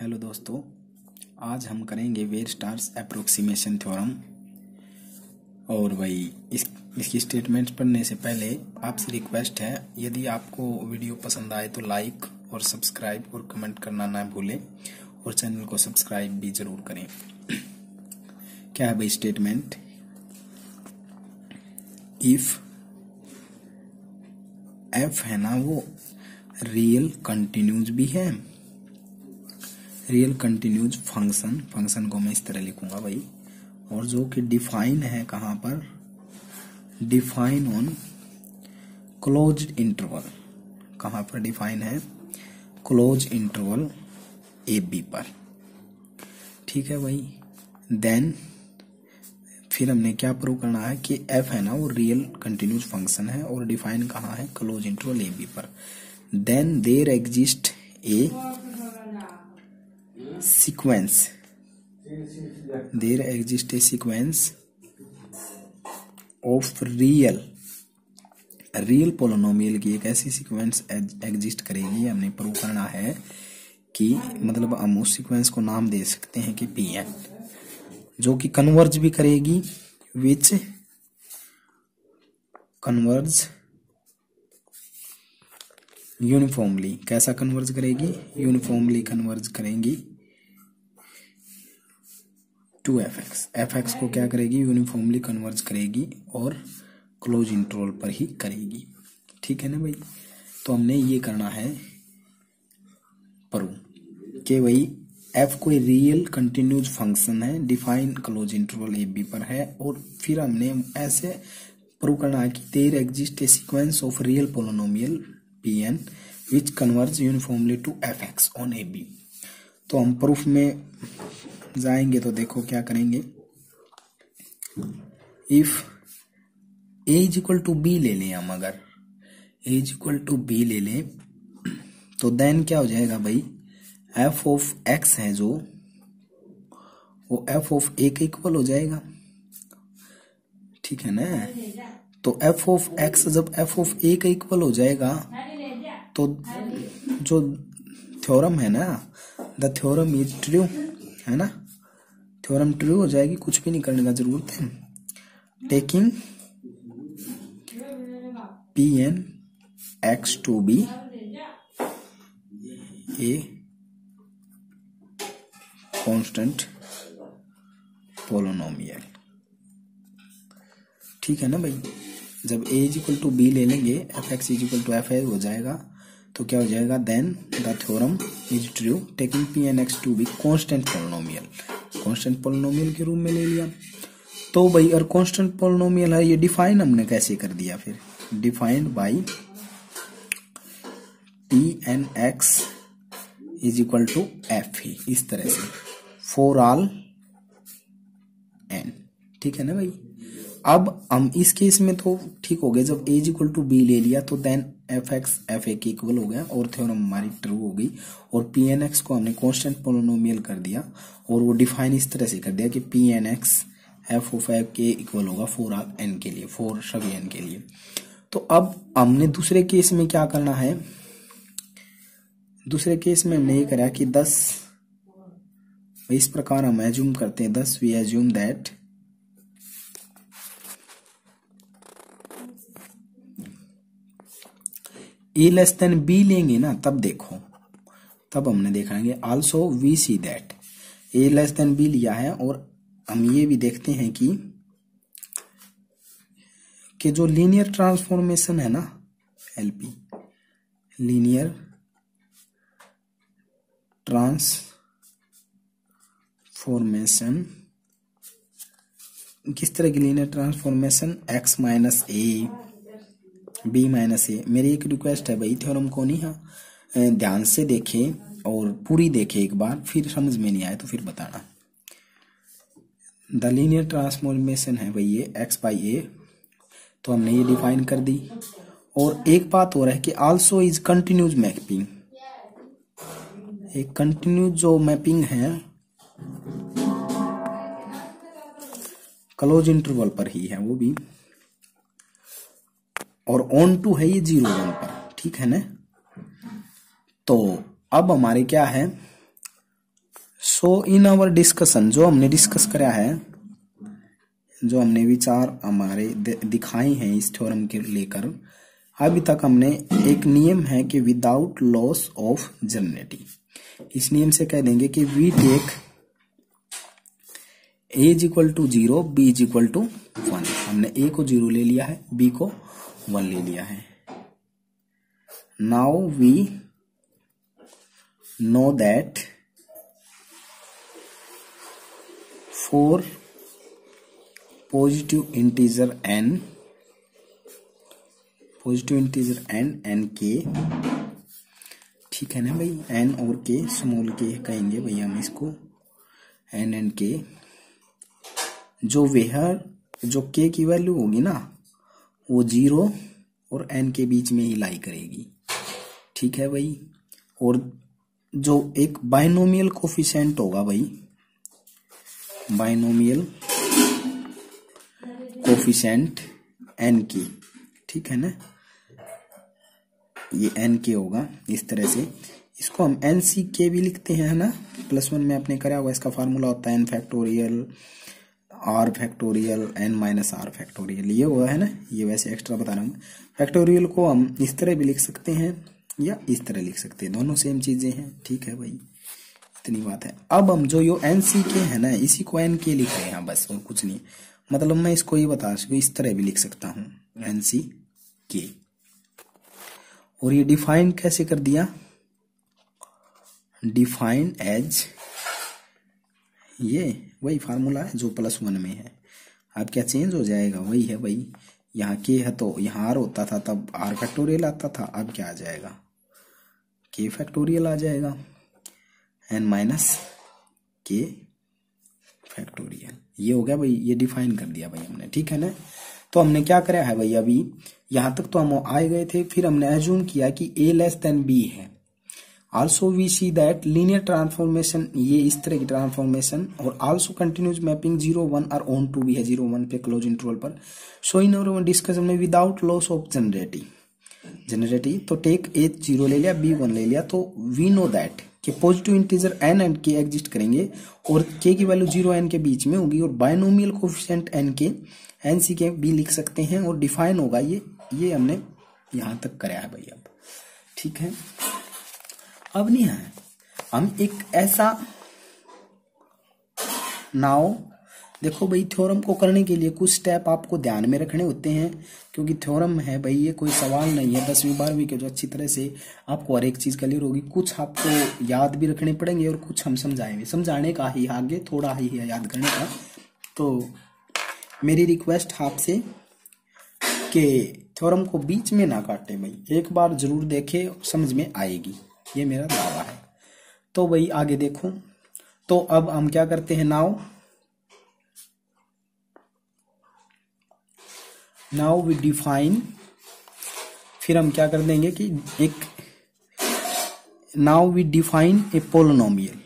Hello दोस्तों, आज हम करेंगे वेर स्टार्स अप्रोक्सीमेशन थ्योरम। और भाई इस, इसकी स्टेटमेंट्स पढ़ने से पहले आपसे रिक्वेस्ट है, यदि आपको वीडियो पसंद आए तो लाइक और सब्सक्राइब और कमेंट करना ना भूलें, और चैनल को सब्सक्राइब भी ज़रूर करें। क्या है भाई स्टेटमेंट इफ़ एफ़ है ना वो रियल कंटिन्यूज भी है रियल कंटिन्यूज फ़ंक्शन फ़ंक्शन को मैं इस तरह लिखूँगा भाई। और जो कि डिफाइन है कहाँ पर? डिफाइन ऑन क्लोज इंटरवल कहाँ पर डिफाइन है? क्लोज इंटरवल ए बी पर। ठीक है भाई। देन फिर हमने क्या प्रूव करना है कि एफ़ है ना, वो रियल कंटिन्यूस फ़ंक्शन है और डिफाइन कहाँ है? क्लोज इंटरवल ए बी पर। Then there exist a sequence. There exists a sequence of real. Real polynomial की एक ऐसी सीक्वेंस एग्जिस्ट करेगी, हमने प्रूव करना है कि मतलब हम उस सीक्वेंस को नाम दे सकते हैं कि पी एन जो कि कन्वर्ज भी करेगी विच कन्वर्ज यूनिफॉर्मली कैसा कन्वर्ज करेगी? यूनिफॉर्मली कन्वर्ज करेंगी. To F X F X को क्या करेगी? यूनिफॉर्मली कन्वर्ज करेगी और क्लोज इंटरवल पर ही करेगी। ठीक है ना भाई? तो हमने ये करना है प्रूव कि भाई एफ़ कोई रियल कंटिन्यूज फ़ंक्शन है define close interval A B पर है, और फिर हमने ऐसे प्रूव करना है कि there exist a sequence of real polynomial P N which converge uniformly to F X on A B तो हम प्रूफ में जाएँगे तो देखो क्या करेंगे। If A is equal to B ले लें हम अगर। A is equal to B ले लें तो देन क्या हो जाएगा भाई? एफ़ ऑफ़ एक्स है जो, वो एफ़ ऑफ़ ए के इक्वल हो जाएगा। ठीक है ना? तो एफ़ ऑफ़ एक्स जब एफ़ ऑफ़ ए का इक्वल हो जाएगा तो जो थ्योरम है ना द थ्योरम इज़ ट्रू, है ना? थ्योरम ट्रू हो जाएगी, कुछ भी नहीं करने का ज़रूरत है। Taking P N X to be a constant polynomial ठीक है ना भाई? जब A is equal to B ले लेंगे F X is equal to F हो जाएगा। तो क्या हो जाएगा? Then the theorem is true taking P N X to be constant polynomial constant polynomial के रूप में ले लिया। तो भाई, और कॉन्स्टेंट पोलोनोमियल है, ये डिफाइन हमने कैसे कर दिया फिर? Defined by P N X is equal to F ही इस तरह से। फोर ऑल एन ठीक है ना भाई? अब हम इस केस में तो ठीक हो गए। जब A is equal to B ले लिया तो then F X, F A के इक्वल हो गया और थ्योरम हमारी ट्रू हो गई और पी एन एक्स को हमने कांस्टेंट पोलोनोमियल कर दिया और वो डिफाइन इस तरह से कर दिया कि P N X F of F के इक्वल होगा फोर आर एन के लिए फोर सभी एन के लिए। तो अब हमने दूसरे केस में क्या करना है? दूसरे केस में हमने ये करा कि दस, इस प्रकार हम एज्यूम करते हैं, thus we assume that A less than B लेंगे ना, तब देखो। तब हमने देखेंगे also we see that A less than B लिया है और हम ये भी देखते हैं कि कि जो लीनियर ट्रांसफॉर्मेशन है ना एलपी लीनियर ट्रांसफॉर्मेशन किस तरह की linear transformation X minus A B minus A. मेरी एक रिक्वेस्ट है भाई, थ्योरम को नहीं हाँ? ध्यान से देखें और पूरी देखें एक बार, फिर समझ में नहीं आए तो फिर बताना। द लीनियर ट्रांसफॉर्मेशन है भाई ये एक्स बाई ए तो हमने ये डिफाइन कर दी। और एक बात और है कि आल्सो इज़ कंटिन्यूज मैपिंग एक कंटिन्यूज जो मैपिंग है क्लोज इंटरवल पर ही है वो भी। और ऑन टू है ये ज़ीरो वन पर। ठीक है ना? तो अब हमारे क्या है? सो इन आवर डिस्कशन जो हमने डिस्कस करा है, जो हमने विचार हमारे दिखाए हैं इस थ्योरम के लेकर, अभी तक हमने एक नियम है कि विदाउट लॉस ऑफ़ जनरेटी इस नियम से कह देंगे कि we take A is equal to zero B is equal to one हमने ए को ज़ीरो ले लिया है बी को वन ले लिया है। Now we know that for positive integer N positive integer N N के ठीक है ना भाई? एन और के स्मॉल के कहेंगे भाई हम इसको। एन एन के जो वेहर जो के की वैल्यू होगी ना वो ज़ीरो और एन के बीच में ही लाई करेगी। ठीक है भाई? और जो एक बाइनोमियल कोफिशेंट होगा भाई बाइनोमियल कोफिशेंट एन की, ठीक है ना? ये एन के होगा इस तरह से। इसको हम एन सी के भी लिखते हैं, है ना? प्लस वन में आपने करा हुआ इसका फार्मूला होता है N factorial R factorial N minus R factorial ये हुआ है ना? ये वैसे एक्स्ट्रा बता रहा हूँ। फैक्टोरियल को हम इस तरह भी लिख सकते हैं, या इस तरह लिख सकते हैं। दोनों सेम चीज़ें हैं, ठीक है भाई? इतनी बात है। अब हम जो यो एन सी के है ना, इसी को एन के लिख रहे हैं बस, और कुछ नहीं। मतलब मैं इसको ये बता सकू, इस तरह भी लिख सकता हूँ एन सी के और ये डिफाइन कैसे कर दिया? डिफाइन एज ये वही फार्मूला है जो प्लस वन में है। अब क्या चेंज हो जाएगा? वही है भाई यहाँ के है तो यहाँ आर होता था, तब आर फैक्टोरियल आता था, अब क्या आ जाएगा? के फैक्टोरियल आ जाएगा। एन माइनस के फैक्टोरियल ये हो गया भाई, ये डिफाइन कर दिया भाई हमने, ठीक है ना? तो हमने क्या करा है भाई, अभी यहाँ तक तो हम आए गए थे, फिर हमने एज्यूम किया कि ए लेस देन बी है। Also we see that linear transformation ये इस तरह की ट्रांसफॉर्मेशन और also continuous mapping zero one और ऑन टू भी है ज़ीरो वन पे क्लोज इंटरवल पर। सो इन और डिस्कस हमने without loss of generality generality तो टेक ए ज़ीरो ले लिया बी वन ले लिया तो वी नो दैट कि positive integer N and K exist करेंगे, और के की वैल्यू ज़ीरो एन के बीच में होगी, और binomial coefficient N K N C K B लिख सकते हैं, और डिफाइन होगा ये ये हमने यहाँ तक कराया है भाई अब। ठीक है? अब नहीं है। हम एक ऐसा नाव, देखो भाई, थ्योरम को करने के लिए कुछ स्टेप आपको ध्यान में रखने होते हैं, क्योंकि थ्योरम है भाई, ये कोई सवाल नहीं है। दसवीं, बारहवीं के जो अच्छी तरह से आपको हर एक चीज़ क्लियर होगी। कुछ आपको याद भी रखने पड़ेंगे और कुछ हम समझाएँगे। समझाने का ही आगे, थोड़ा ही है याद करने का। तो मेरी रिक्वेस्ट आपसे कि थ्योरम को बीच में ना काटे भाई। एक बार ज़रूर देखे, समझ में आएगी। ये मेरा दावा है। तो वही आगे देखो। तो अब हम क्या करते हैं नाउ? Now we define. फिर हम क्या कर देंगे कि एक, now we define a polynomial.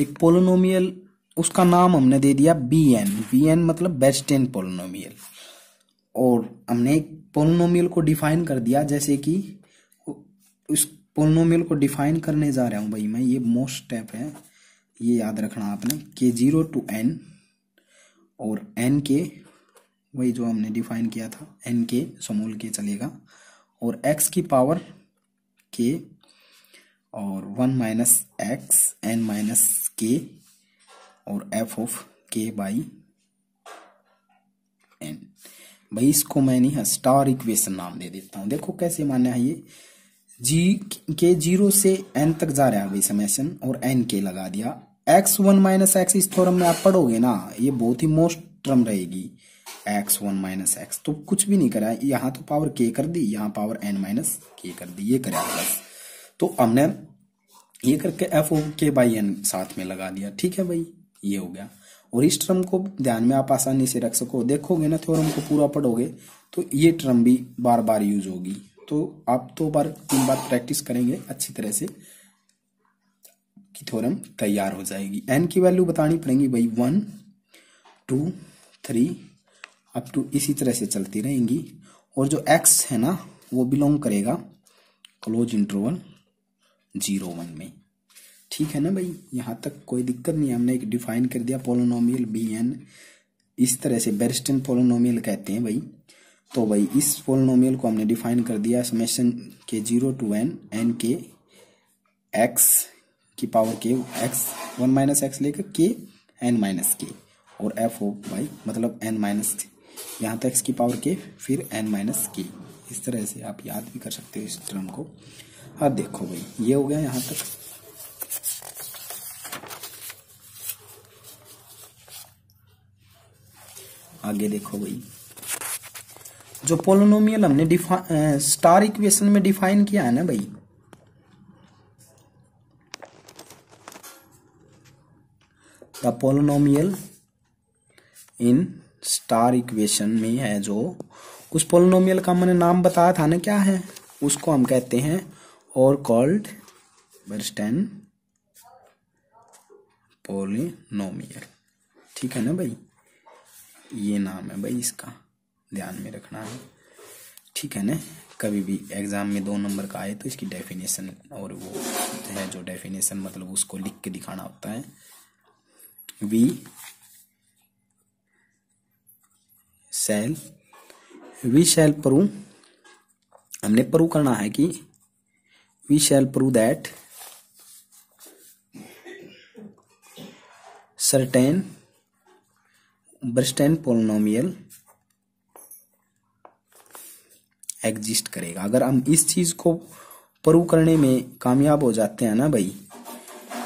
एक पोलोनोमियल, उसका नाम हमने दे दिया बी एन बी एन मतलब बेस्ट एन पोलोनोमियल। और हमने एक पोलिनोमियल को डिफाइन कर दिया, जैसे कि उस पोलिनोमियल को डिफाइन करने जा रहा हूँ भाई मैं, ये मोस्ट स्टेप है, ये याद रखना आपने, के ज़ीरो टू एन और एन के, वही जो हमने डिफाइन किया था, एन के समूल के चलेगा, और एक्स की पावर के और one minus X, N minus K और F of K by N. भाई, इसको मैं नहीं स्टार इक्वेशन नाम दे देता हूँ। देखो कैसे मान्य है ये। जी के ज़ीरो से एन तक जा रहा है भाई समेशन और एन के लगा दिया। एक्स वन माइनस एक्स इस थोरम में आप पढ़ोगे ना, ये बहुत ही मोस्ट टर्म रहेगी। एक्स वन माइनस एक्स तो कुछ भी नहीं करा। यहाँ तो पावर के कर दी, यहाँ पावर एन माइनस के कर दी, ये करा बस। तो हमने ये करके एफ़ ओ के बाई एन साथ में लगा दिया। ठीक है भाई, ये हो गया। और इस टर्म को ध्यान में आप आसानी से रख सको। देखोगे ना, थ्योरम को पूरा पढ़ोगे तो ये टर्म भी बार बार यूज़ होगी। तो आप दो तो बार, तीन बार प्रैक्टिस करेंगे अच्छी तरह से कि थ्योरम तैयार हो जाएगी। एन की वैल्यू बतानी पड़ेगी भाई। One, two, three, up to इसी तरह से चलती रहेंगी। और जो एक्स है ना, वो बिलोंग करेगा क्लोज इंटरवल ज़ीरो वन में। ठीक है ना भाई? यहाँ तक कोई दिक्कत नहीं हमने एक डिफाइन कर दिया पोलोनोमियल बी एन इस तरह से बेरिस्टन पोलोनोमियल कहते हैं भाई। तो भाई, इस पोलोनोमियल को हमने डिफाइन कर दिया summation K zero to N N K X की power K X one minus X लेकर के एन माइनस के और एफ़ ओ बाई मतलब एन माइनस यहाँ तक एक्स की पावर के फिर एन माइनस के इस तरह से आप याद भी कर सकते हो इस टर्म को। अब देखो भाई, ये हो गया यहाँ तक। आगे देखो भाई। जो पोलोनोमियल हमने डिफाइन स्टार इक्वेशन में डिफाइन किया है ना भाई। The polynomial in star equation में है जो, उस पोलोनोमियल का मैंने नाम बताया था ना क्या है? उसको हम कहते हैं और कॉल्ड बर्स्टैन पोलिनोमियल ठीक है ना भाई? ये नाम है भाई इसका। ध्यान में रखना है। ठीक है ना? कभी भी एग्ज़ाम में दो नंबर का आए तो इसकी डेफिनेशन और वो है जो डेफिनेशन मतलब उसको लिख के दिखाना होता है। We sell we shall prove हमने प्रू करना है कि we shall prove that certain Bernstein polynomial exist करेगा। अगर हम इस चीज़ को प्रूव करने में कामयाब हो जाते हैं ना भाई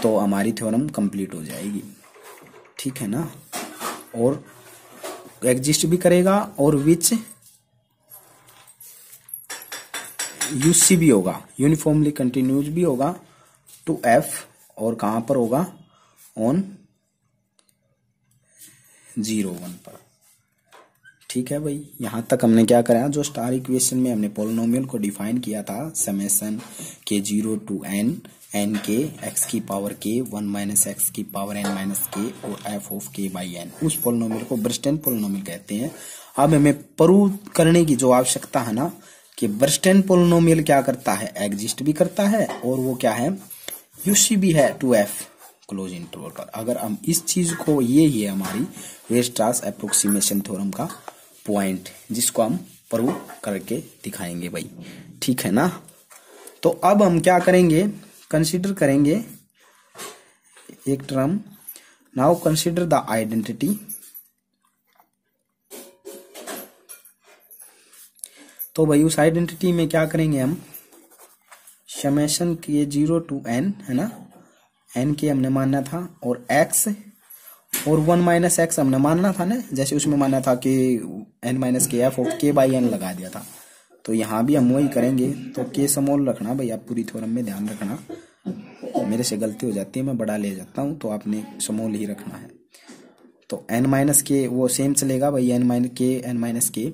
तो हमारी थ्योरम कंप्लीट हो जाएगी। ठीक है ना? और एग्जिस्ट भी करेगा और विच यूसी भी होगा। यूनिफॉर्मली कंटिन्यूज भी होगा। टू एफ़ और कहाँ पर होगा? ऑन ज़ीरो वन पर। ठीक है भाई, यहाँ तक हमने क्या करा जो स्टार इक्वेशन में हमने पोलिनोमियल को डिफाइन किया था summation K zero to N N K X की power K one minus X की पावर एन माइनस के और F of K by N उस पोलिनोमियल को ब्रिस्टेन पोलिनोमियल कहते हैं। अब हमें प्रूव करने की जो आवश्यकता है ना, कि ब्रिस्टेन पोलिनोमियल क्या करता है? एग्जिस्ट भी करता है, और वो क्या है? यूसी भी है टू एफ़ क्लोज इंटरवल पर अगर हम इस चीज़ को, ये ही है हमारी वेस्टास अप्रोक्सीमेशन थ्योरम का पॉइंट जिसको हम प्रूव करके दिखाएँगे भाई। ठीक है ना? तो अब हम क्या करेंगे? कंसीडर करेंगे एक term now consider the identity तो भाई, उस आइडेंटिटी में क्या करेंगे हम? Summation K zero to N है ना? एन के हमने मानना था और एक्स और वन माइनस एक्स हमने मानना था ना, जैसे उसमें मानना था कि एन माइनस के एफ़ और के बाई एन लगा दिया था। तो यहाँ भी हम वही करेंगे। तो के समोल रखना भाई, आप पूरी थोरम में ध्यान रखना। मेरे से गलती हो जाती है, मैं बड़ा ले जाता हूँ तो आपने समोल ही रखना है। तो एन माइनस के वो सेम चलेगा भाई n minus k n minus k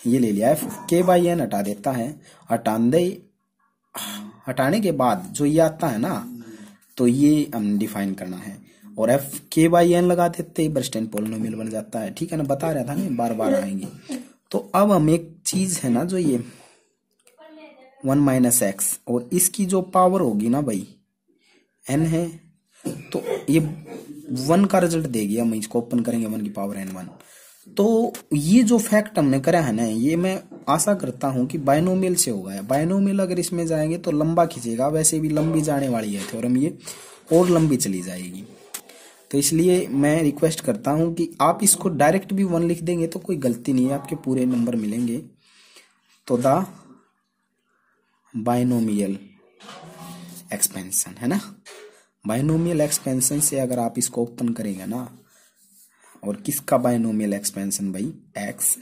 ये ले लिया एफ़ के बाई एन हटा देता है। हटाने हटाने के बाद जो ये आता है ना तो ये हम डिफाइन करना है। और एफ़ के बाई एन लगा देते ही ब्रस्टेन पोलिनोमियल बन जाता है। ठीक है ना? बता रहा था ना, बार बार आएँगे। तो अब हम एक चीज़ है ना जो ये वन माइनस एक्स, और इसकी जो पावर होगी ना भाई, एन है। तो ये वन का रिज़ल्ट देगी हम, इसको ओपन करेंगे वन की पावर एन वन। तो ये जो फैक्ट हमने करा है ना, ये मैं आशा करता हूँ कि बायनोमियल से होगा। बायनोमियल अगर इसमें जाएँगे तो लंबा खींचेगा, वैसे भी लंबी जाने वाली है थ्योरम ये, और लंबी चली जाएगी। तो इसलिए मैं रिक्वेस्ट करता हूँ कि आप इसको डायरेक्ट भी वन लिख देंगे तो कोई गलती नहीं है, आपके पूरे नंबर मिलेंगे। तो द बायनोमियल एक्सपेंशन है ना? बायनोमियल एक्सपेंशन से अगर आप इसको ओपन करेंगे ना और किसका बायनोमियल एक्सपेंशन भाई? एक्स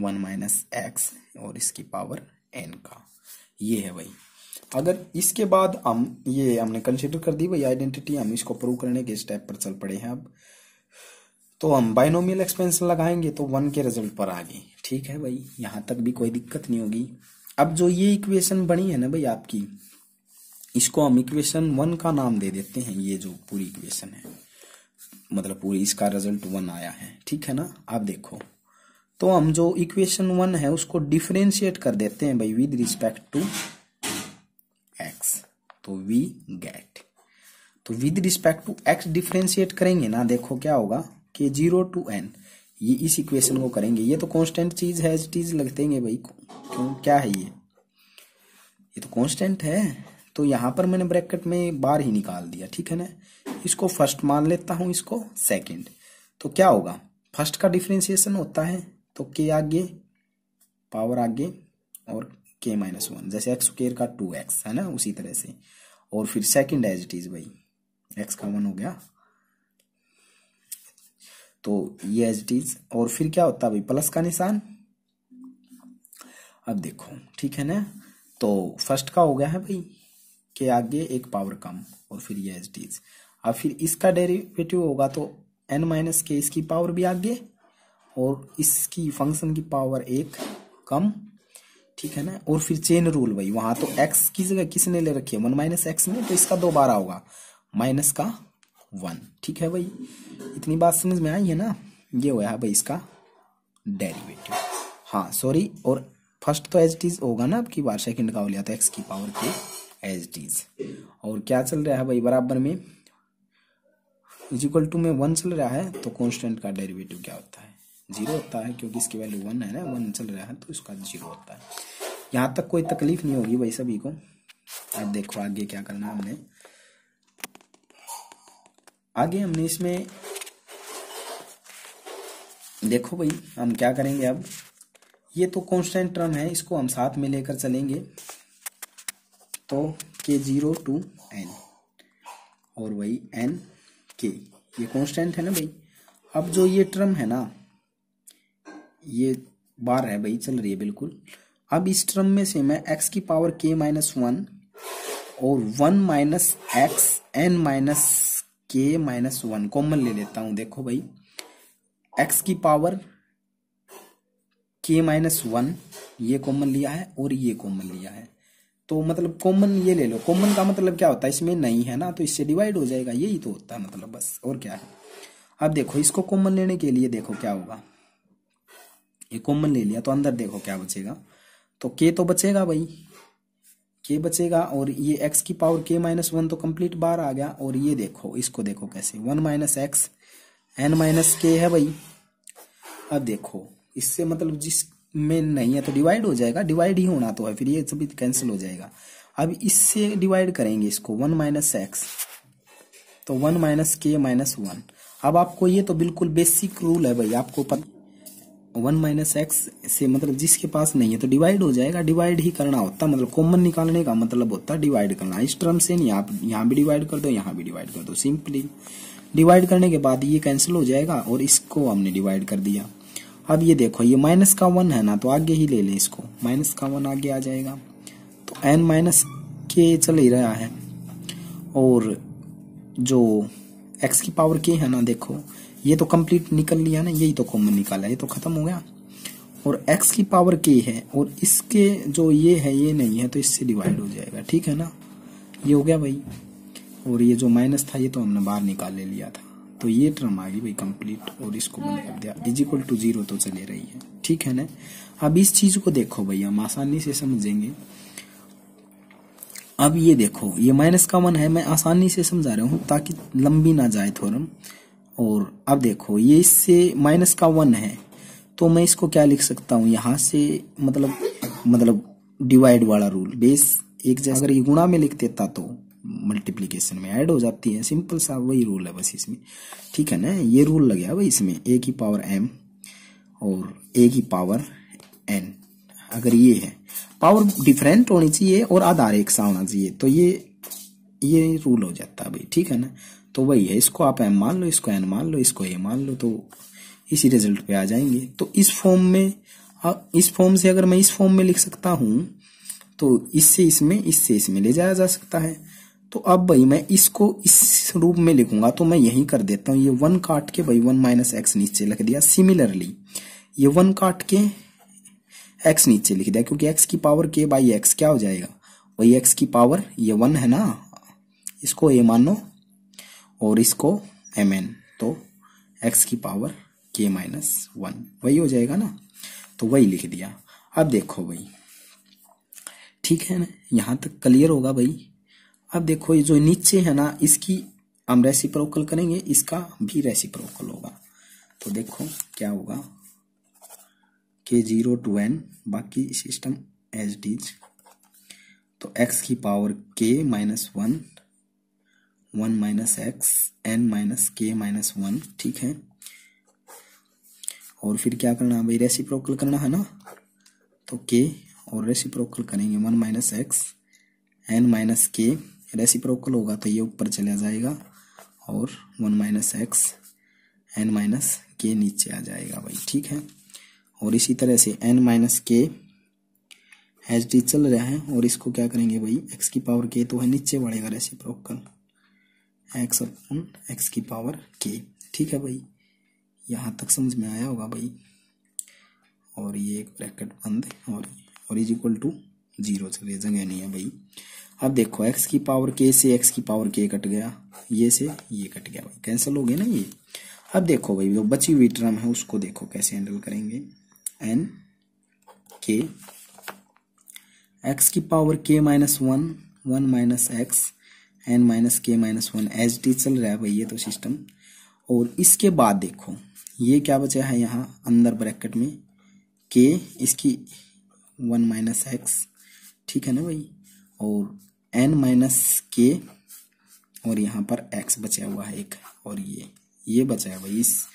वन माइनस एक्स और इसकी पावर एन का। ये है भाई। अगर इसके बाद हम, ये हमने कंसिडर कर दी भाई आइडेंटिटी हम इसको प्रूव करने के स्टेप पर चल पड़े हैं अब। तो हम बाइनोमियल एक्सपेंशन लगाएँगे तो वन के रिज़ल्ट पर आ गए। ठीक है भाई, यहाँ तक भी कोई दिक्कत नहीं होगी। अब जो ये इक्वेशन बनी है ना भाई आपकी, इसको हम इक्वेशन वन का नाम दे देते हैं, ये जो पूरी इक्वेशन है। मतलब पूरी इसका रिज़ल्ट वन आया है। ठीक है ना? आप देखो। तो हम जो इक्वेशन वन है, उसको डिफ्रेंशिएट कर देते हैं भाई विद रिस्पेक्ट टू एक्स तो वी गेट तो with respect to x differentiate करेंगे ना, देखो क्या होगा कि ज़ीरो टू एन ये इस इक्वेशन को करेंगे। ये तो कांस्टेंट चीज़ है चीज़ लगते हैं भाई। क्यों? क्या है ये? ये तो कांस्टेंट है। तो यहाँ पर मैंने ब्रैकेट में बार ही निकाल दिया, ठीक है ना? इसको फ़र्स्ट मान लेता हूँ इसको सेकंड तो क्या होगा? फ़र्स्ट का डिफ्रेंसिएशन होता है तो के आगे पावर आगे, और के माइनस वन जैसे एक्स स्क्र का टू एक्स है ना? उसी तरह से. और फिर सेकंड एज इट इज़ भाई. एक्स का वन हो गया. तो ये एज इट इज़ और फिर क्या होता है भाई? प्लस का निशान? अब देखो, ठीक है ना? तो फ़र्स्ट का हो गया है भाई के आगे, एक पावर कम, और फिर ये एज इट इज़ अब फिर इसका डेरिवेटिव होगा तो एन माइनस के इसकी पावर भी आगे और इसकी फ़ंक्शन की पावर एक कम, ठीक है ना? और फिर चेन रूल भाई, वहाँ तो एक्स की जगह, किसने ले रखी है? वन माइनस एक्स में तो इसका दोबारा होगा। माइनस का वन, ठीक है भाई? इतनी बात समझ में आई है ना? ये हुआ है भाई इसका डेरिवेटिव हाँ सॉरी और फ़र्स्ट तो एज इज़ होगा ना आपकी बार सेकंड का हो लिया था एक्स की पावर के एज इज़ और क्या चल रहा है भाई, बराबर में? इज़ इक्वल टू में वन चल रहा है तो कॉन्स्टेंट का डेरिवेटिव क्या होता है? ज़ीरो होता है, क्योंकि इसकी वैल्यू वन है ना वन चल रहा है तो इसका ज़ीरो होता है। यहाँ तक कोई तकलीफ़ नहीं होगी भाई सभी को। अब देखो आगे क्या करना हमने। आगे हमने इसमें, देखो भाई, हम क्या करेंगे अब? ये तो कांस्टेंट टर्म है, इसको हम साथ में लेकर चलेंगे। तो के ज़ीरो टू एन और वही एन के ये कांस्टेंट है ना भाई। अब जो ये टर्म है ना, ये बार है भाई, चल रही है बिल्कुल। अब इस टर्म में से मैं एक्स की पावर के माइनस वन और one minus x n minus k minus one common ले लेता हूँ। देखो भाई एक्स की पावर के माइनस वन ये कॉमन लिया है और ये कॉमन लिया है। तो मतलब कॉमन ये ले लो। कॉमन का मतलब क्या होता है? इसमें नहीं है ना तो इससे डिवाइड हो जाएगा। यही तो होता है मतलब बस। और क्या है? अब देखो, इसको कॉमन लेने के लिए देखो क्या होगा। ये कॉमन ले लिया तो अंदर देखो क्या बचेगा। तो के तो बचेगा भाई। के बचेगा, और ये एक्स की पावर के माइनस वन तो कंप्लीट बार आ गया। और ये देखो, इसको देखो कैसे। One minus x n minus k है भाई। अब देखो, इससे मतलब जिस में नहीं है तो डिवाइड हो जाएगा। डिवाइड ही होना तो है, फिर ये सभी कैंसिल हो जाएगा। अब इससे डिवाइड करेंगे इसको वन माइनस एक्स तो one minus k minus one अब आपको ये तो बिल्कुल बेसिक रूल है भाई, आपको पता वन माइनस एक्स से मतलब जिसके पास नहीं है तो डिवाइड हो जाएगा। डिवाइड ही करना होता मतलब कॉमन निकालने का मतलब होता है डिवाइड करना। इस टर्म से नहीं, आप यहाँ भी डिवाइड कर दो, यहाँ भी डिवाइड कर दो सिंपली डिवाइड करने के बाद ये कैंसिल हो जाएगा और इसको हमने डिवाइड कर दिया। अब ये देखो, ये माइनस का वन है ना तो आगे ही ले ले इसको। माइनस का वन आगे आ जाएगा। तो एन माइनस के चल ही रहा है। और जो एक्स की पावर के है ना, देखो, ये तो कंप्लीट निकल लिया ना, यही तो कॉमन निकाला, ये तो खत्म हो गया। और x की पावर के है, और इसके जो ये है, ये नहीं है तो इससे डिवाइड हो जाएगा, ठीक है ना? ये हो गया भाई। और ये जो माइनस था, ये तो हमने बाहर निकाल ले लिया था। तो ये टर्म आ गई भाई कंप्लीट और इसको बंद कर दिया। इज़ इक्वल टू ज़ीरो तो चले रही है। ठीक है ना? अब इस चीज़ को देखो भाई, हम आसानी से समझेंगे। अब ये देखो, ये माइनस का वन है, मैं आसानी से समझा रहा हूँ, ताकि लंबी ना जाए थोरम। और अब देखो, ये इससे माइनस का वन है। तो मैं इसको क्या लिख सकता हूँ? यहाँ से मतलब मतलब डिवाइड वाला रूल बेस एक जैसा, अगर ये गुणा में लिख देता तो। मल्टीप्लीकेशन में ऐड हो जाती है। सिंपल सा वही रूल है बस इसमें। ठीक है ना? ये रूल लग गया भाई इसमें। ए की पावर एम और ए की पावर एन अगर ये है पावर डिफरेंट होनी चाहिए और आधार एक सा होना चाहिए। तो ये ये रूल हो जाता है भाई। ठीक है ना? तो वही है। इसको आप एम मान लो, इसको एन मान लो, इसको ए मान लो तो इसी रिज़ल्ट पे आ जाएँगे। तो इस फॉर्म में इस फॉर्म से अगर मैं इस फॉर्म में लिख सकता हूँ तो इससे इसमें इससे इसमें ले जाया जा सकता है। तो अब भाई मैं इसको इस रूप में लिखूँगा तो मैं यही कर देता हूँ। ये वन काट के भाई वन माइनस एक्स नीचे लिख दिया। सिमिलरली ये वन काट के एक्स नीचे लिख दिया, क्योंकि एक्स की पावर के बाई एक्स क्या हो जाएगा? वही एक्स की पावर ये वन है ना? इसको ए मानो और इसको एम एन तो एक्स की पावर के माइनस वन वही हो जाएगा ना? तो वही लिख दिया। अब देखो भाई, ठीक है ना? यहाँ तक क्लियर होगा भाई। अब देखो ये जो नीचे है ना, इसकी हम रेसिप्रोकल करेंगे, इसका भी रेसिप्रोकल होगा। तो देखो क्या होगा। के ज़ीरो टू एन बाकी सिस्टम एज डीज तो एक्स की power k minus one one minus x n minus k minus one ठीक है? और फिर क्या करना है भाई? रेसिप्रोकल करना है ना? तो के और रेसिप्रोकल करेंगे one minus x n minus k reciprocal होगा तो ये ऊपर चला जाएगा और one minus x, n minus k नीचे आ जाएगा भाई, ठीक है? और इसी तरह से n minus k H D चल रहा है और इसको क्या करेंगे भाई? एक्स की पावर के तो है नीचे बढ़ेगा रेसिप्रोकल एक्स अपॉन एक्स की पावर के, ठीक है भाई? यहाँ तक समझ में आया होगा भाई। और ये एक ब्रैकेट बंद और और इज़ इक्वल टू ज़ीरो चलिए जगह नहीं है भाई। अब देखो, x की पावर k से x की पावर k कट गया। ये से ये कट गया भाई। कैंसिल हो गया ना ये? अब देखो भाई, जो बची हुई टर्म है उसको देखो कैसे हैंडल करेंगे। N k x की power k minus one one minus x n minus k minus one H T चल रहा है भाई ये तो सिस्टम और इसके बाद देखो, ये क्या बचा है यहाँ अंदर ब्रैकेट में? के इसकी वन माइनस एक्स ठीक है ना भाई? और एन माइनस के और यहाँ पर एक्स बचा हुआ है एक और ये ये बचा है भाई। इस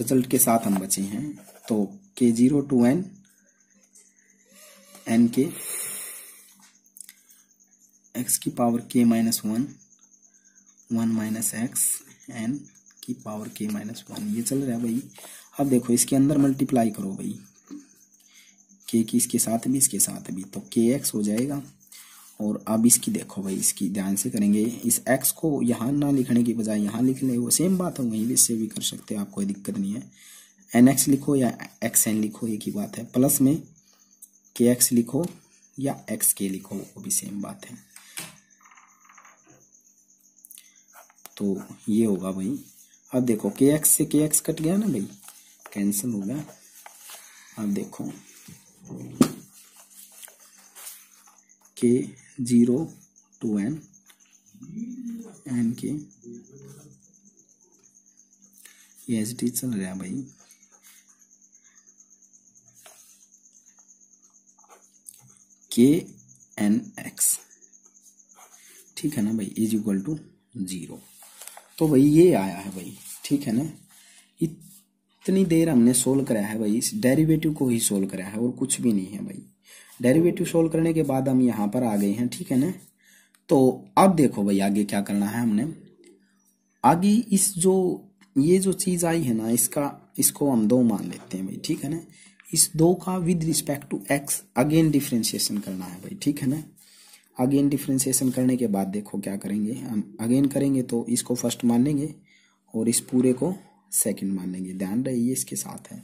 रिज़ल्ट के साथ हम बचे हैं। तो k zero to n n k x की power k minus one one minus x n की पावर के माइनस वन ये चल रहा है भाई। अब देखो, इसके अंदर मल्टीप्लाई करो भाई। के की इसके साथ भी, इसके साथ भी। तो के एक्स हो जाएगा। और अब इसकी देखो भाई, इसकी ध्यान से करेंगे। इस एक्स को यहाँ ना लिखने की बजाय यहाँ लिख ले, वो सेम बात है वहीं भी से भी कर सकते हैं आप कोई दिक्कत नहीं है। एन एक्स लिखो या एक्स एन लिखो, एक ही बात है। प्लस में के एक्स लिखो या एक्स के लिखो, वो भी सेम बात है। तो ये होगा भाई। अब देखो के एक्स से के एक्स कट गया ना भाई? कैंसिल हो गया। अब देखो। K zero to n n k H D चल रहा भाई। के एन एक्स ठीक है ना भाई? इज़ इक्वल टू ज़ीरो तो भाई ये आया है भाई। ठीक है ना? इतनी देर हमने सोल्व कराया है भाई। इस डेरिवेटिव को ही सोल्व कराया है और कुछ भी नहीं है भाई। डेरिवेटिव सोल्व करने के बाद हम यहाँ पर आ गए हैं, ठीक है ना? तो अब देखो भाई, आगे क्या करना है हमने। आगे इस जो, ये जो चीज़ आई है ना, इसका, इसको हम दो मान लेते हैं भाई, ठीक है ना? इस दो का with respect to x again differentiation करना है भाई, ठीक है ना? अगेन डिफ्रेंशिएशन करने के बाद देखो क्या करेंगे। हम अगेन करेंगे तो इसको फ़र्स्ट मान लेंगे और इस पूरे को सेकंड मान लेंगे। ध्यान रहे ये इसके साथ है।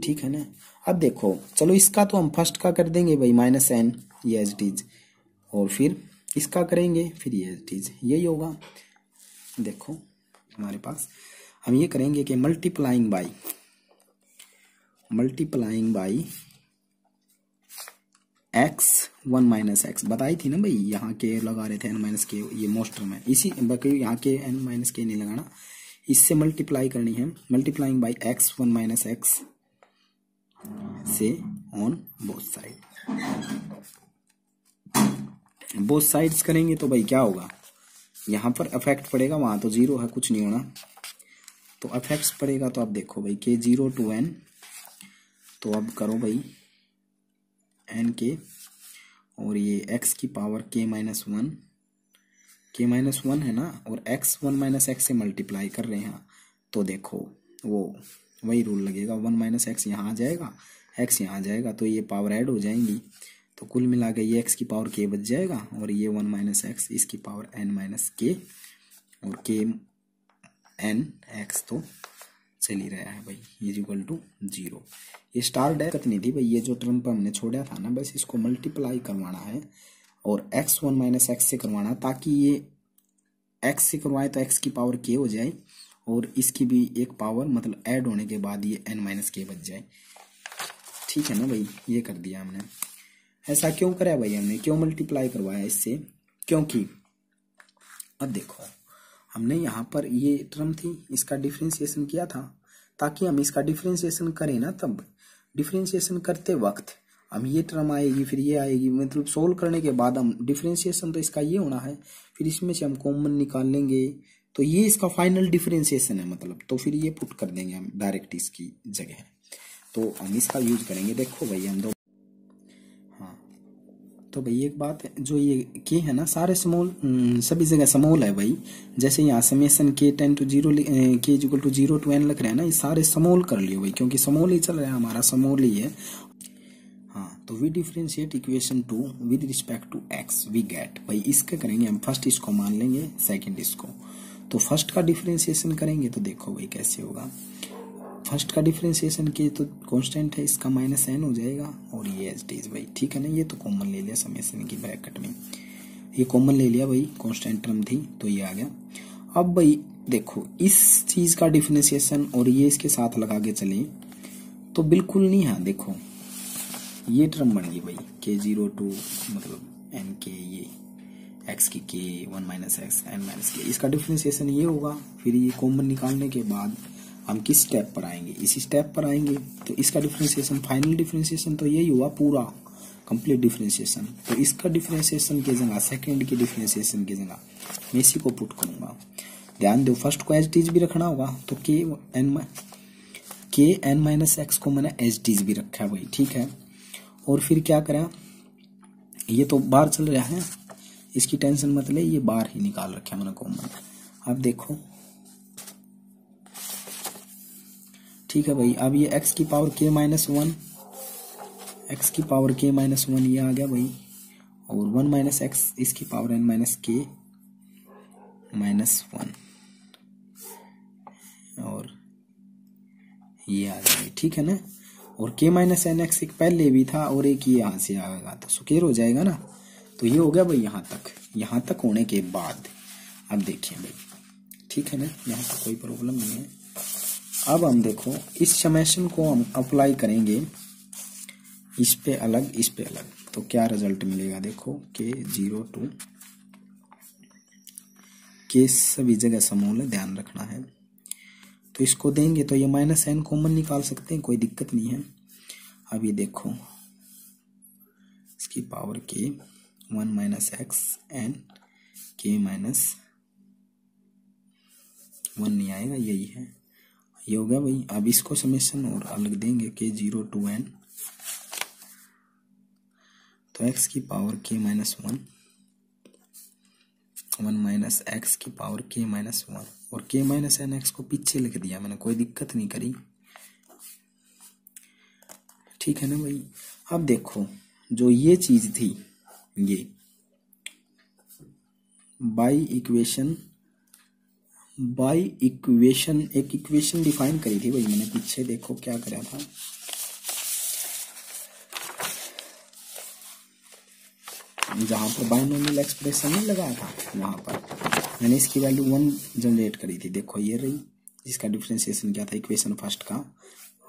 ठीक है ना? अब देखो, चलो इसका तो हम फ़र्स्ट का कर देंगे भाई माइनस एन ये एच डीज और फिर इसका करेंगे, फिर ये एच डीज यही होगा। देखो, हमारे पास। हम ये करेंगे कि multiplying by multiplying by x one minus x बताई थी ना भाई, यहाँ के लगा रहे थे एन माइनस के ये मोस्टर में इसी, बाकी यहाँ के एन माइनस के नहीं लगाना। इससे मल्टीप्लाई करनी है। Multiplying by x one minus x से on both side both sides करेंगे तो भाई क्या होगा? यहाँ पर अफेक्ट पड़ेगा, वहाँ तो ज़ीरो है, कुछ नहीं होना। तो अफेक्ट्स पड़ेगा तो अब देखो भाई के ज़ीरो टू एन तो अब करो भाई एन के और ये एक्स की power k minus one k minus one है ना, और एक्स वन माइनस एक्स से मल्टीप्लाई कर रहे हैं। तो देखो, वो वही रूल लगेगा। वन माइनस एक्स यहाँ आ जाएगा एक्स यहाँ आ जाएगा तो ये पावर ऐड हो जाएँगी। तो कुल मिला के ये एक्स की पावर के बच जाएगा और ये वन माइनस एक्स इसकी पावर एन माइनस के और के एन एक्स तो चल ही रहा है भाई ये इक्वल टू ज़ीरो ये स्टार डेकत नहीं थी भाई? ये जो टर्म पर हमने छोड़ा था ना, बस इसको मल्टीप्लाई करवाना है और एक्स वन माइनस एक्स से करवाना ताकि ये एक्स से करवाए तो एक्स की पावर के हो जाए। और इसकी भी एक पावर मतलब ऐड होने के बाद ये एन माइनस के बच जाए। ठीक है ना भाई? ये कर दिया हमने। ऐसा क्यों करा भाई हमने? क्यों मल्टीप्लाई करवाया इससे? क्योंकि अब देखो, हमने यहाँ पर ये टर्म थी, इसका डिफ्रेंसिएशन किया था। ताकि हम इसका डिफ्रेंसिएशन करें ना तब। डिफ्रेंसिएशन करते वक्त हम ये टर्म आएगी, फिर ये आएगी मतलब सोल्व करने के बाद हम डिफ्रेंसिएशन तो इसका ये होना है। फिर इसमें से हम कॉमन निकाल लेंगे। तो ये इसका फाइनल डिफ्रेंसिएशन है मतलब तो फिर ये पुट कर देंगे हम डायरेक्ट इसकी जगह। तो हम इसका यूज़ करेंगे। देखो भाई, हम दो हाँ तो भाई एक बात जो ये के है ना, सारे स्मॉल सभी जगह स्मॉल है भाई। जैसे यहाँ summation k ten to zero k equal to zero to n लग रहे हैं ना, ये सारे स्मॉल कर लियो भाई, क्योंकि स्मॉल ही चल रहा है, हमारा स्मॉल ही है। हाँ तो we differentiate equation two with respect to x we get भाई, इसका करेंगे हम फ़र्स्ट इसको मान लेंगे सेकंड इसको। तो फ़र्स्ट का डिफ्रेंसिएशन करेंगे तो देखो भाई कैसे होगा। फ़र्स्ट का डिफ्रेंसिएशन किए तो कांस्टेंट है, इसका माइनस एन हो जाएगा, और ये एच डी भाई, ठीक है ना? ये तो कॉमन ले लिया समेसन की ब्रैकेट में। ये कॉमन ले लिया भाई कांस्टेंट टर्म थी तो ये आ गया। अब भाई देखो, इस चीज़ का डिफ्रेंसिएशन और ये इसके साथ लगा के चले तो बिल्कुल नहीं है, देखो। ये टर्म बन गई भाई के ज़ीरो टू मतलब एन के ये। एक्स की k one minus x n minus k इसका डिफ्रेंसिएशन ये होगा, फिर ये कॉमन निकालने के बाद हम किस स्टेप पर आएँगे? इसी स्टेप पर आएँगे तो इसका डिफ्रेंसिएशन फाइनल डिफ्रेंसिएशन तो यही हुआ पूरा कंप्लीट डिफ्रेंसिएशन तो इसका डिफ्रेंसिएशन की जगह सेकेंड की डिफ्रेंसिएशन की जगह, मैं इसी को पुट करूँगा। ध्यान दो फ़र्स्ट को एच डीज भी रखना होगा तो के N K N minus x को मैंने एच डीज भी रखा है भाई, ठीक है? और फिर क्या करा? ये तो बाहर चल रहा है इसकी टेंशन मत ले, ये बाहर ही निकाल रखे मैंने कॉमन अब देखो। ठीक है भाई, अब ये x की power k minus one x की पावर k माइनस वन ये आ गया भाई। और वन माइनस एक्स इसकी power n minus k minus one और ये आ गया ठीक है ना? और k माइनस एन एक्स एक पहले भी था और एक ही यहाँ से आएगा तो सुकेर हो जाएगा ना? तो ये हो गया भाई यहाँ तक। यहाँ तक होने के बाद। अब देखिए भाई। ठीक है ना? यहाँ पर कोई प्रॉब्लम नहीं है। अब हम देखो, इस समेशन को हम अप्लाई करेंगे। इस पे अलग, इस पे अलग। तो क्या रिज़ल्ट मिलेगा देखो? के ज़ीरो टू के सभी जगह समूल है, ध्यान रखना है। तो इसको देंगे तो ये माइनस एन कॉमन निकाल सकते हैं, कोई दिक्कत नहीं है। अब ये देखो, इसकी power k one minus x n k minus one नहीं आएगा, यही है। ये हो गया भाई। अब इसको समेशन और अलग देंगे के ज़ीरो टू एन तो एक्स की power k minus one one minus x की पावर के माइनस वन और के माइनस एन एक्स को पीछे लिख दिया मैंने, कोई दिक्कत नहीं करी। ठीक है ना भाई? अब देखो, जो ये चीज़ थी ये। बाई इक्वेशन बाई इक्वेशन एक इक्वेशन डिफाइन करी थी भाई मैंने, पीछे देखो क्या करा था। जहाँ पर बाइनोमियल एक्सप्रेशन नहीं लगाया था, वहाँ पर। मैंने इसकी वैल्यू वन जनरेट करी थी। देखो ये रही जिसका डिफ्रेंसिएशन क्या था इक्वेशन फ़र्स्ट का।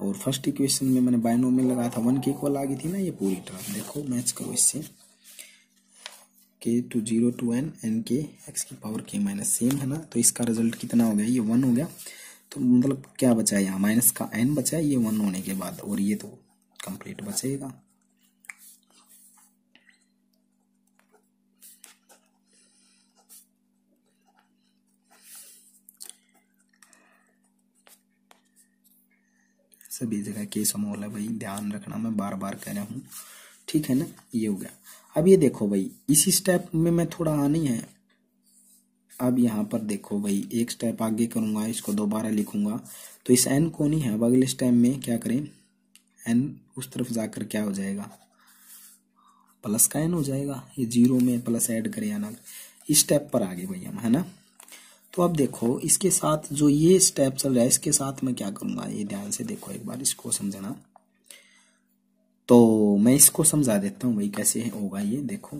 और फ़र्स्ट इक्वेशन में मैंने बाइनोमियल लगाया था वन के इक्वल आ गई थी ना ये पूरी टर्म देखो मैच करो इससे। K two zero to n n k x की पावर के माइनस सेम है ना? तो इसका रिज़ल्ट कितना हो गया? ये वन हो गया। तो मतलब क्या बचा है यहाँ? माइनस का एन बचा है, ये वन होने के बाद। और ये तो कंप्लीट बचेगा। सभी जगह के समोल है भाई, ध्यान रखना, मैं बार बार कह रहा हूँ। ठीक है ना? ये हो गया। अब ये देखो भाई, इसी स्टेप में मैं थोड़ा आनी है। अब यहाँ पर देखो भाई, एक स्टेप आगे करूँगा, इसको दोबारा लिखूँगा। तो इस एन को नहीं है, अब अगले स्टेप में क्या करें? एन उस तरफ़ जाकर क्या हो जाएगा? प्लस का एन हो जाएगा, ये ज़ीरो में प्लस ऐड करें या ना। इस स्टेप पर आगे भाई हम, है ना? तो अब देखो, इसके साथ जो ये स्टेप चल रहा है, इसके साथ मैं क्या करूँगा? ये ध्यान से देखो एक बार, इसको समझना। तो मैं इसको समझा देता हूँ भाई कैसे होगा ये, देखो।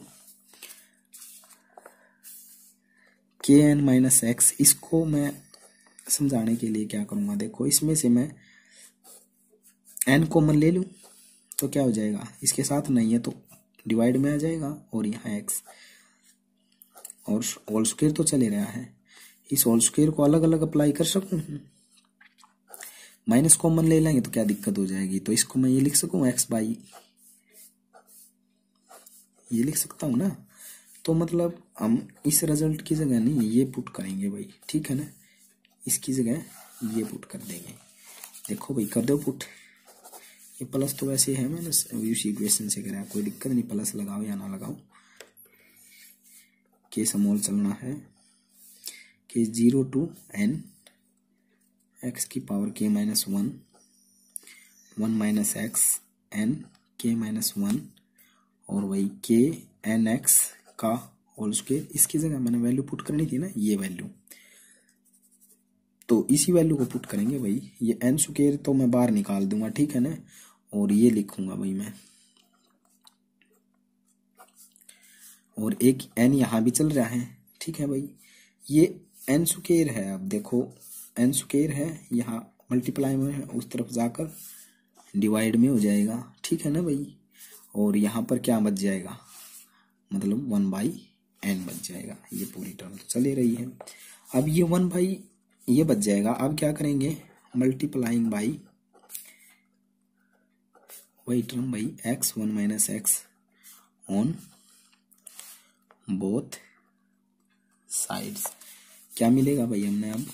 के एन माइनस एक्स इसको मैं समझाने के लिए क्या करूँगा, देखो, इसमें से मैं एन कॉमन ले लूँ तो क्या हो जाएगा? इसके साथ नहीं है तो डिवाइड में आ जाएगा और यहाँ एक्स और होल स्क्वेयर तो चले रहा है। इस होल स्क्वेयर को अलग अलग अप्लाई कर सकूँ? माइनस कॉमन ले लेंगे तो क्या दिक्कत हो जाएगी? तो इसको मैं ये लिख सकूँ एक्स बाई ये लिख सकता हूँ ना? तो मतलब हम इस रिज़ल्ट की जगह नहीं, ये पुट करेंगे भाई, ठीक है ना? इसकी जगह ये पुट कर देंगे। देखो भाई, कर दो पुट ये प्लस तो वैसे है मैंने उसी इक्वेशन से करा कोई दिक्कत नहीं प्लस लगाओ या ना लगाओ। के समोल चलना है। K zero to n x की power k minus one one minus x n k minus one और वही के एन एक्स का होल स्क्वेयर इसकी जगह मैंने वैल्यू पुट करनी थी ना, ये वैल्यू तो इसी वैल्यू को पुट करेंगे भाई। ये एन स्क्वेयर तो मैं बाहर निकाल दूँगा, ठीक है ना? और ये लिखूँगा भाई मैं। और एक एन यहाँ भी चल रहा है, ठीक है भाई? ये एन स्क्वेयर है अब देखो। एन स्क्वेयर है, यहाँ मल्टीप्लाई में है उस तरफ़ जाकर डिवाइड में हो जाएगा। ठीक है ना भाई? और यहाँ पर क्या बच जाएगा? मतलब वन बाई एन बच जाएगा। ये पूरी टर्म तो चले रही है। अब ये वन बाई ये बच जाएगा। अब क्या करेंगे? मल्टीप्लाइंग बाई वही term by x one minus x on both sides क्या मिलेगा भाई हमने अब?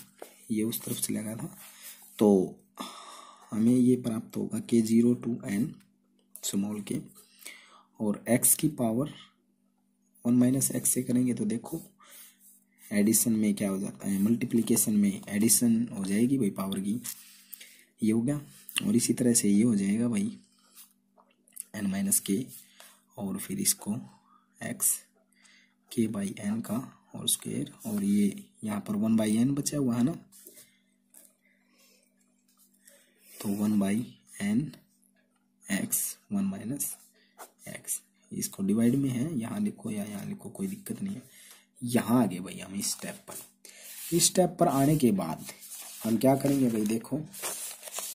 ये उस तरफ़ से लगा था। तो हमें ये प्राप्त होगा k zero to N small के और एक्स की पावर वन माइनस एक्स से करेंगे तो देखो एडिशन में क्या हो जाता है? मल्टीप्लिकेशन में एडिशन हो जाएगी भाई पावर की। ये हो गया और इसी तरह से ये हो जाएगा भाई एन माइनस के और फिर इसको एक्स के बाई एन का और स्क्वेयर और ये यहाँ पर वन बाई एन बचा हुआ है ना? तो one by n x, one minus x. इसको डिवाइड में है, यहाँ लिखो या यहाँ लिखो, कोई दिक्कत नहीं है। यहाँ आगे भाई हम इस स्टेप पर। इस स्टेप पर आने के बाद हम क्या करेंगे भाई, देखो।